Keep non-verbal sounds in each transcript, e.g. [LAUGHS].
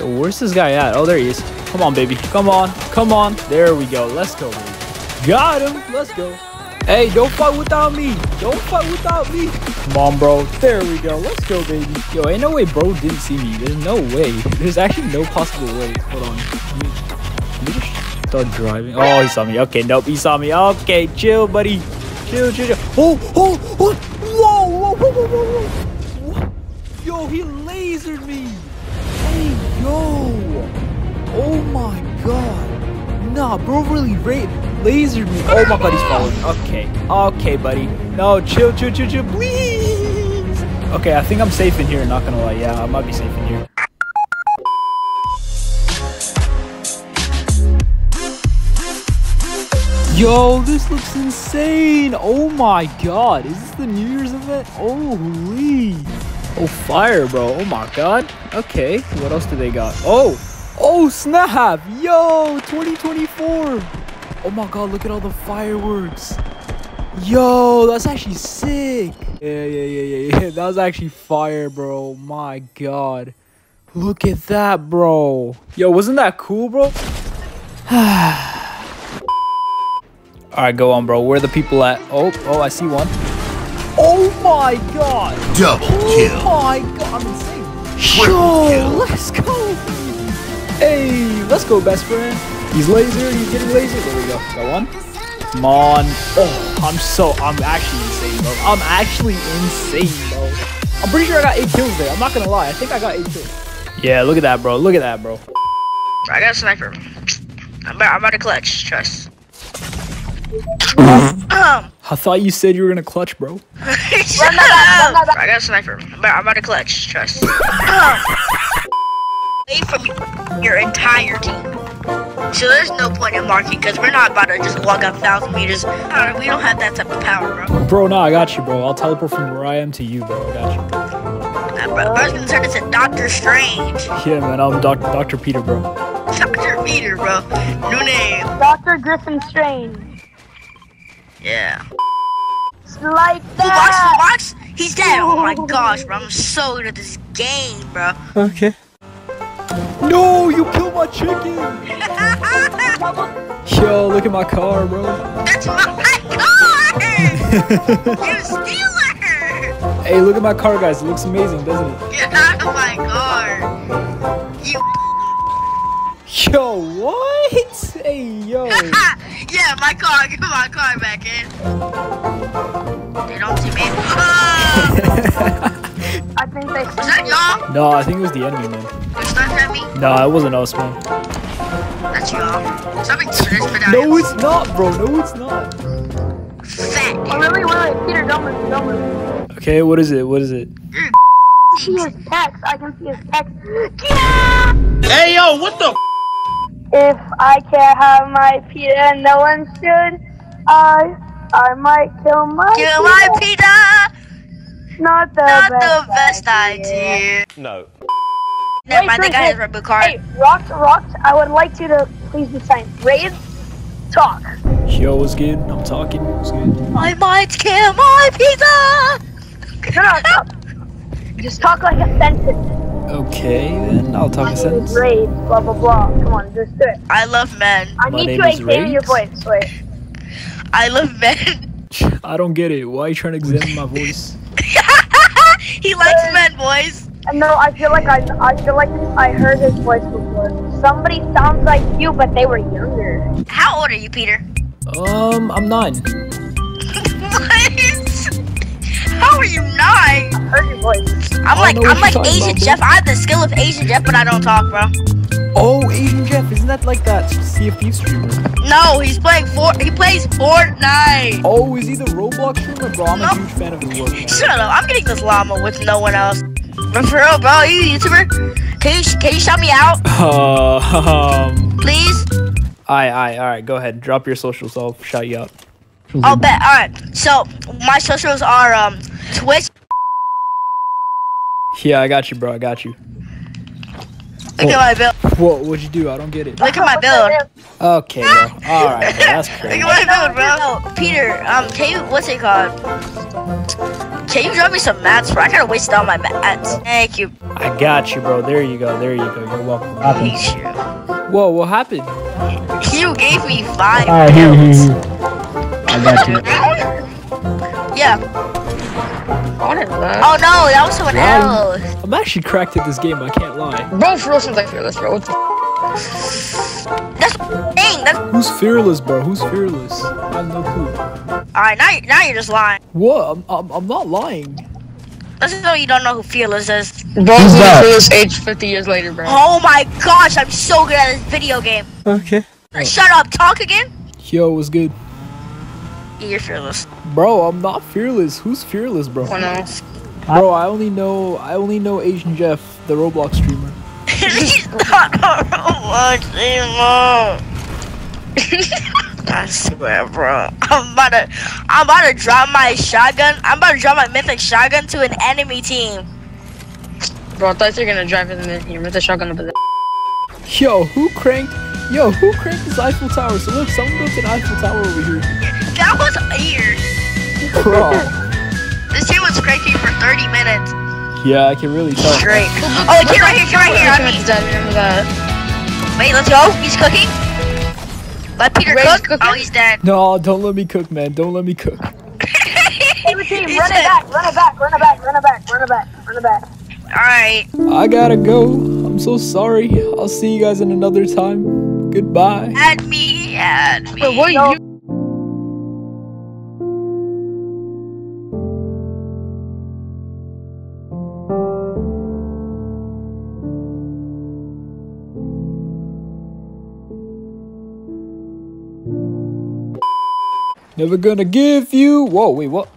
Yo, where's this guy at? Oh, there he is. Come on, baby. Come on. Come on. There we go. Let's go, baby. Got him. Let's go. Hey, don't fight without me. Don't fight without me. Come on, bro. There we go. Let's go, baby. Yo, ain't no way bro didn't see me. There's no way. [LAUGHS] There's actually no possible way. Hold on. Let me, just start driving. Oh, he saw me. Okay, nope. He saw me. Okay, chill, buddy. Chill, chill, chill. Oh, oh, oh. Whoa, whoa, whoa, whoa, whoa, whoa. Yo, he lasered me. Yo. Oh, my God. Nah, bro really ra lasered me. Oh, my buddy's falling. Okay. Okay, buddy. No, chill, chill, chill, chill, please. Okay, I think I'm safe in here, not gonna lie. Yeah, I might be safe in here. Yo, this looks insane. Oh my god. Is this the New Year's event? Holy. Oh, fire, bro. Oh my god. Okay. What else do they got? Oh. Oh, snap. Yo, 2024. Oh my god, look at all the fireworks. Yo, that's actually sick. Yeah, yeah, yeah, yeah, yeah. [LAUGHS] That was actually fire, bro. Oh, my god. Look at that, bro. Yo, wasn't that cool, bro? [SIGHS] Alright, go on, bro. Where are the people at? Oh, oh, I see one. Oh my god! Double Oh kill. Oh my god, I'm insane. Triple Yo, kill. let's go. Hey, let's go, best friend. He's laser, he's getting laser. There we go. Got one. Come on. Oh, I'm so, I'm actually insane, bro. I'm actually insane, bro. I'm pretty sure I got eight kills there. I'm not gonna lie. I think I got eight kills. Yeah, look at that, bro. Look at that, bro. I got a sniper. I'm about, I'm about to clutch. Trust. Um, I thought you said you were gonna clutch, bro. shut up. I got a sniper. I'm I'm about to clutch. Trust. Um, Away from your entire team. So there's no point in marking because we're not about to just walk up thousand meters. Uh, We don't have that type of power, bro. Bro, no, I got you, bro. I'll teleport from where I am to you, bro. I got you. Uh, bro I was gonna turn into Doctor Strange. Yeah, man. I'm Doc- Dr. Peter, bro. Doctor Peter, bro. New name. Dr. Griffin Strange. Yeah. Like Who box? that! Who box? He's dead. Oh my [LAUGHS] gosh, bro. I'm so good at this game, bro. Okay. No, you killed my chicken. [LAUGHS] Yo, look at my car, bro. That's my car! [LAUGHS] you stealer! Hey, look at my car, guys. It looks amazing, doesn't it? Get out of my car! You Yo, what? Hey, yo. Yeah, my car, [LAUGHS] get my car back in. They don't see me. Ah! [LAUGHS] I think they Was that y'all? no, I think it was the enemy, man. You stunned at me? No, it wasn't us, man. That's y'all. Something to this medallion. No, it's not, bro. No, it's not. Fat Oh, dude. really? Wait, wait, Peter, don't move, don't move. Okay, what is it? What is it? See his text. I can see his text. [LAUGHS] Yeah! Hey yo, what the? If I can't have my Peter, no one should. I, I might kill my Kill my Peter. Peter! Not the Not best. the best idea. No. Never Wait, mind, they wait, got wait. his rebel card. Hey, Rocked, Rocked, I would like you to please be silent. Raid, talk. Yo, what's good? I'm talking. What's good? I might kill my Peter! No, no, stop. Just talk like a sentence. Okay, then I'll talk a My name is sentence. Raid, blah, blah, blah. Come on, just do it. I love men. I My need name to is examine your voice. Wait. I love men. [LAUGHS] I don't get it. Why are you trying to examine my voice? [LAUGHS] he likes men, boys. No, I feel like I, I feel like I heard his voice before. Somebody sounds like you, but they were younger. How old are you, Peter? Um, I'm nine. I'm like I'm like Asian about, bro. Jeff. I have the skill of Asian Jeff, but I don't talk, bro. Oh, Asian Jeff, isn't that like that Sea of Thieves streamer? No, he's playing Fort. He plays Fortnite. Oh, is he the Roblox streamer? Bro, I'm a huge fan of his work. man. Shut up! I'm getting this llama with no one else. But for real, bro, you a YouTuber? Can you can you shout me out, Uh, [LAUGHS] um, please? aye, aye, all right, go ahead. Drop your socials. I'll shout you out. I'll bet. All right. So my socials are um Twitch. Yeah, I got you, bro. I got you. Look at my build. What? What'd you do? I don't get it. Look at my build. Okay, bro. All right, bro. That's [LAUGHS] Look crazy. at my build, bro. Peter, um, can you what's it called? Can you drop me some mats, bro? I gotta waste all my mats. Thank you. I got you, bro. There you go. There you go. You're welcome. Thank you. Whoa, what happened? You gave me five Alright, here, here, here. I got you. [LAUGHS] Yeah. What is that? Oh no, that was someone Wow. else. I'm actually cracked at this game. I can't lie. Bro, for real, seems like fearless, bro. What the That's dang. That's Who's fearless, bro? Who's fearless? I have no clue. alright. Now, you- now you're just lying. What? I'm, I'm, I'm not lying. Let's know you don't know who Fearless is. Bro, Who's who's that? fearless age 50 years later, bro. Oh my gosh, I'm so good at this video game. Okay. Shut up. Talk again. Yo, what's good? You're fearless. Bro, I'm not fearless. Who's fearless, bro? Oh no. Bro, I only know I only know Asian Jeff, the Roblox streamer. He's not a Roblox anymore. I swear, bro. I'm about to, I'm about to drop my shotgun. I'm about to drop my mythic shotgun to an enemy team. Bro, I thought you were gonna drive in there. You with the shotgun over there. Yo, who cranked? Yo, who cranked this Eiffel Tower? So look, someone built an Eiffel Tower over here. That was ears. Bro. This team was cranking for 30 minutes yeah, I can really tell. straight. Oh, kid right here, kid right here. I mean, Remember that. wait, let's go. He's cooking. Let Peter Wait, cook. cooking? Oh, he's dead. No, don't let me cook, man. Don't let me cook. [LAUGHS] Team, team, He run it back, run it back, run it back, run it back, run it back, run it back. Alright. I gotta go. I'm so sorry. I'll see you guys in another time. Goodbye. Add me, add me. Bro, what No. you? Never gonna give you. Whoa, wait, what?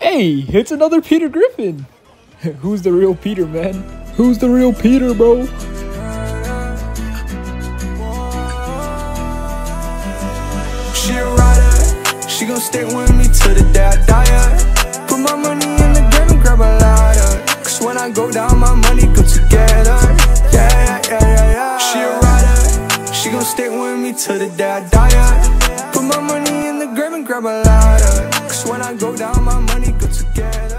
Hey, it's another Peter Griffin. [LAUGHS] Who's the real Peter, man? Who's the real Peter, bro? She a rider, she gon' stay with me till the day I die. yeah. Put my money in the game and grab a ladder. Cause when I go down, my money go together. Yeah, yeah, yeah, yeah, yeah. She a rider, she gon' stay with me till the day I die. Grab a ladder. Cause when I go down, my money go together.